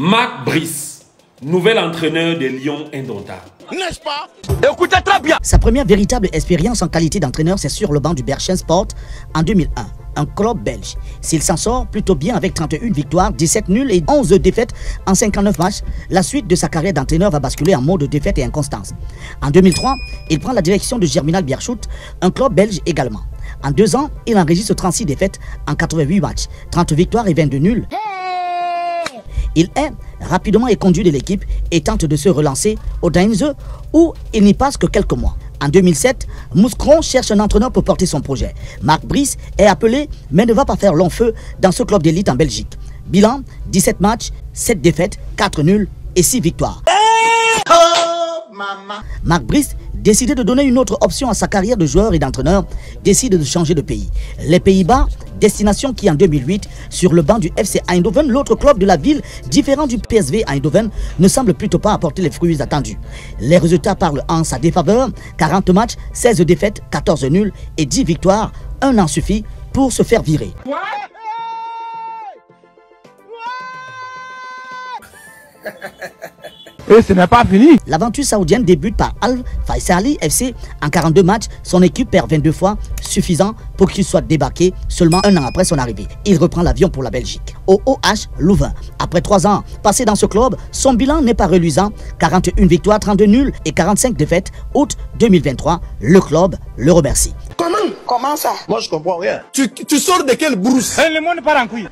Marc Brice, nouvel entraîneur des Lions indomptables. N'est-ce pas? Écoutez très bien. Sa première véritable expérience en qualité d'entraîneur, c'est sur le banc du Berchen Sport en 2001, un club belge. S'il s'en sort plutôt bien avec 31 victoires, 17 nuls et 11 défaites en 59 matchs, la suite de sa carrière d'entraîneur va basculer en mode défaite et inconstance. En 2003, il prend la direction de Germinal Bierschut, un club belge également. En deux ans, il enregistre 36 défaites en 88 matchs, 30 victoires et 22 nuls. Il est rapidement éconduit de l'équipe et tente de se relancer au Dainze où il n'y passe que quelques mois. En 2007, Mouscron cherche un entraîneur pour porter son projet. Marc Brice est appelé mais ne va pas faire long feu dans ce club d'élite en Belgique. Bilan 17 matchs, 7 défaites, 4 nuls et 6 victoires. Marc Brice, décidé de donner une autre option à sa carrière de joueur et d'entraîneur, décide de changer de pays. Les Pays-Bas, destination qui en 2008, sur le banc du FC Eindhoven, l'autre club de la ville, différent du PSV Eindhoven, ne semble plutôt pas apporter les fruits attendus. Les résultats parlent en sa défaveur, 40 matchs, 16 défaites, 14 nuls et 10 victoires, un an suffit pour se faire virer. Et ce n'est pas fini. L'aventure saoudienne débute par Al Faisali FC. En 42 matchs, son équipe perd 22 fois, suffisant pour qu'il soit débarqué seulement un an après son arrivée. Il reprend l'avion pour la Belgique. Au OH Louvain. Après trois ans passés dans ce club, son bilan n'est pas reluisant. 41 victoires, 32 nuls et 45 défaites. Août 2023, le club le remercie. Comment? Comment ça? Moi je comprends rien. Tu, tu sors de quelle brousse? Le monde part en couille.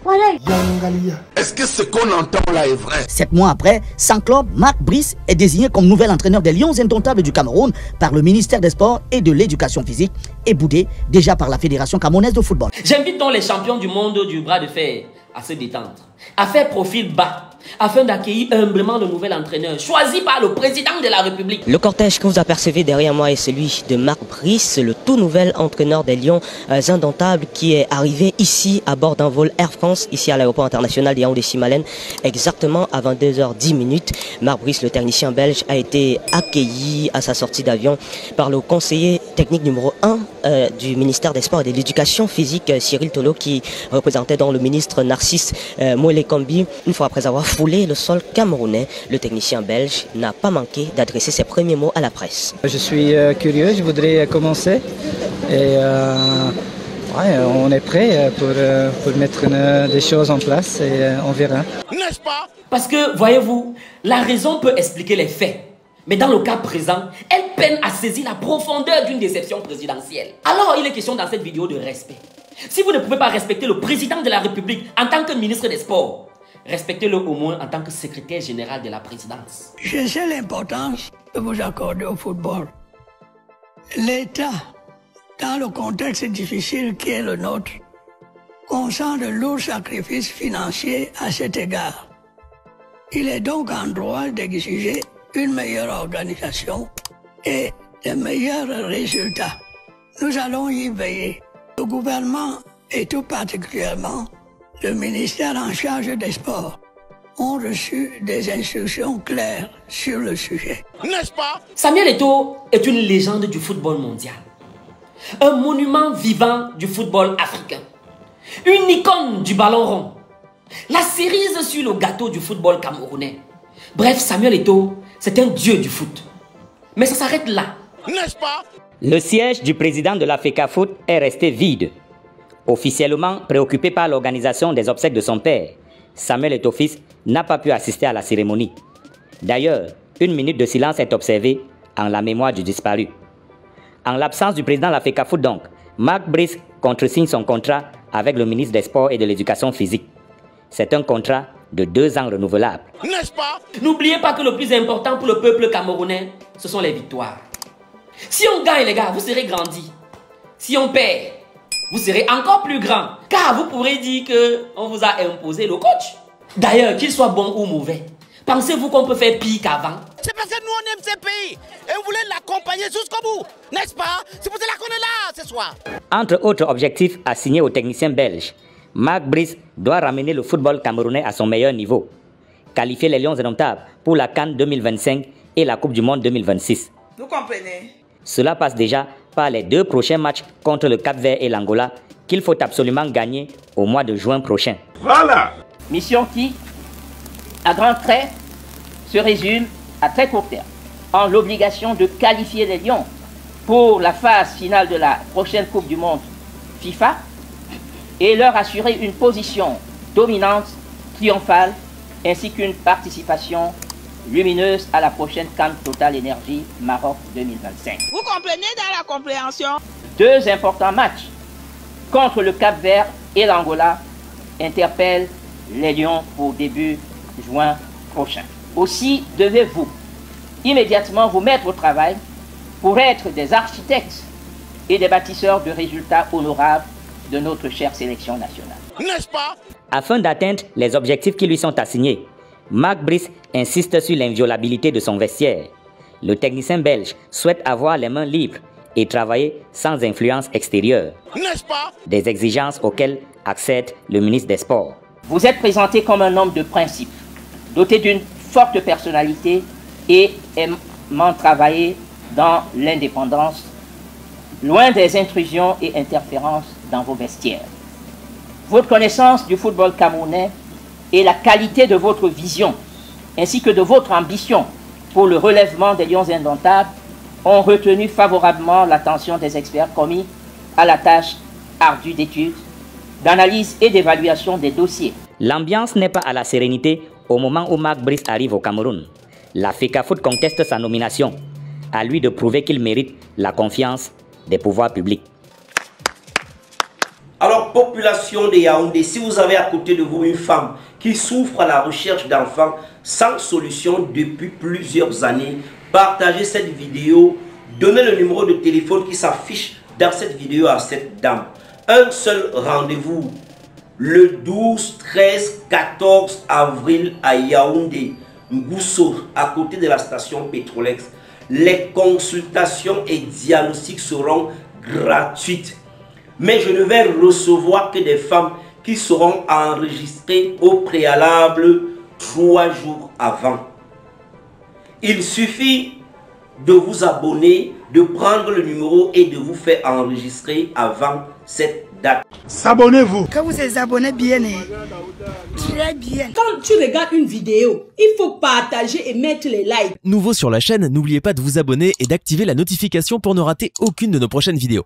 Est-ce que ce qu'on entend là est vrai? Sept mois après, sans club, Marc Brice est désigné comme nouvel entraîneur des Lions indomptables du Cameroun par le ministère des Sports et de l'Éducation physique et boudé déjà par la Fédération camerounaise de football. J'invite donc les champions du monde du bras de fer à se détendre, à faire profil bas, afin d'accueillir humblement le nouvel entraîneur choisi par le président de la République. Le cortège que vous apercevez derrière moi est celui de Marc Brice, le tout nouvel entraîneur des Lions euh, indomptables qui est arrivé ici à bord d'un vol Air France, ici à l'aéroport international de Yaoundé-Simalène, exactement avant 2h10 minutes. Marc Brice, le technicien belge, a été accueilli à sa sortie d'avion par le conseiller technique numéro 1 euh, du ministère des Sports et de l'Éducation physique, euh, Cyril Tolo, qui représentait donc le ministre Narcisse euh, Moele-Kombi. Une fois après avoir foulé le sol camerounais, le technicien belge n'a pas manqué d'adresser ses premiers mots à la presse. Je suis euh, curieux, je voudrais commencer. Et euh, ouais, on est prêt pour, pour mettre des choses en place et euh, on verra. N'est-ce pas? Parce que, voyez-vous, la raison peut expliquer les faits. Mais dans le cas présent, elle peine à saisir la profondeur d'une déception présidentielle. Alors, il est question dans cette vidéo de respect. Si vous ne pouvez pas respecter le président de la République en tant que ministre des Sports, respectez-le au moins en tant que secrétaire général de la présidence. Je sais l'importance que vous accordez au football. L'État, dans le contexte difficile qui est le nôtre, consent de lourds sacrifices financiers à cet égard. Il est donc en droit d'exiger une meilleure organisation et de meilleurs résultats. Nous allons y veiller. Le gouvernement et tout particulièrement le ministère en charge des sports ont reçu des instructions claires sur le sujet. N'est-ce pas? Samuel Eto'o est une légende du football mondial. Un monument vivant du football africain. Une icône du ballon rond. La cerise sur le gâteau du football camerounais. Bref, Samuel Eto'o, c'est un dieu du foot. Mais ça s'arrête là. N'est-ce pas? Le siège du président de la Foot est resté vide. Officiellement préoccupé par l'organisation des obsèques de son père, Samuel Eto'o-Fils n'a pas pu assister à la cérémonie. D'ailleurs, une minute de silence est observée en la mémoire du disparu. En l'absence du président de la Foot donc, Marc Brice contresigne son contrat avec le ministre des Sports et de l'Éducation physique. C'est un contrat de deux ans renouvelable. N'est-ce pas? N'oubliez pas que le plus important pour le peuple camerounais, ce sont les victoires. Si on gagne, les gars, vous serez grandis. Si on perd, vous serez encore plus grand. Car vous pourrez dire que on vous a imposé le coach. D'ailleurs, qu'il soit bon ou mauvais, pensez-vous qu'on peut faire pire qu'avant? C'est parce que nous on aime ce pays et on voulait l'accompagner jusqu'au bout. N'est-ce pas? C'est pour cela qu'on est là ce soir. Entre autres objectifs assignés aux techniciens belges, Marc Brice doit ramener le football camerounais à son meilleur niveau, qualifier les Lions indomptables pour la Cannes 2025 et la Coupe du Monde 2026. Vous comprenez? Cela passe déjà par les deux prochains matchs contre le Cap-Vert et l'Angola qu'il faut absolument gagner au mois de juin prochain. Voilà. Mission qui à grands traits, se résume à très court terme en l'obligation de qualifier les Lions pour la phase finale de la prochaine Coupe du Monde FIFA et leur assurer une position dominante, triomphale, ainsi qu'une participation lumineuse à la prochaine Cannes Total Énergie Maroc 2025. Vous comprenez dans la compréhension? Deux importants matchs contre le Cap Vert et l'Angola interpellent les Lions pour début juin prochain. Aussi devez-vous immédiatement vous mettre au travail pour être des architectes et des bâtisseurs de résultats honorables de notre chère sélection nationale. N'est-ce pas? Afin d'atteindre les objectifs qui lui sont assignés, Marc Brice insiste sur l'inviolabilité de son vestiaire. Le technicien belge souhaite avoir les mains libres et travailler sans influence extérieure. N'est-ce pas? Des exigences auxquelles accède le ministre des Sports. Vous êtes présenté comme un homme de principe, doté d'une forte personnalité et aimant travailler dans l'indépendance, loin des intrusions et interférences dans vos vestiaires. Votre connaissance du football camerounais et la qualité de votre vision, ainsi que de votre ambition pour le relèvement des lions indomptables, ont retenu favorablement l'attention des experts commis à la tâche ardue d'étude, d'analyse et d'évaluation des dossiers. L'ambiance n'est pas à la sérénité au moment où Marc Brice arrive au Cameroun. La FECAFOOT conteste sa nomination. À lui de prouver qu'il mérite la confiance des pouvoirs publics. Population de Yaoundé, si vous avez à côté de vous une femme qui souffre à la recherche d'enfants sans solution depuis plusieurs années, partagez cette vidéo, donnez le numéro de téléphone qui s'affiche dans cette vidéo à cette dame. Un seul rendez-vous, le 12, 13, 14 avril à Yaoundé, Ngousso, à côté de la station Petrolex. Les consultations et diagnostics seront gratuites mais je ne vais recevoir que des femmes qui seront enregistrées au préalable trois jours avant. Il suffit de vous abonner, de prendre le numéro et de vous faire enregistrer avant cette date. S'abonnez-vous. Que vous vous abonnez bien. Très bien. Quand tu regardes une vidéo, il faut partager et mettre les likes. Nouveau sur la chaîne, n'oubliez pas de vous abonner et d'activer la notification pour ne rater aucune de nos prochaines vidéos.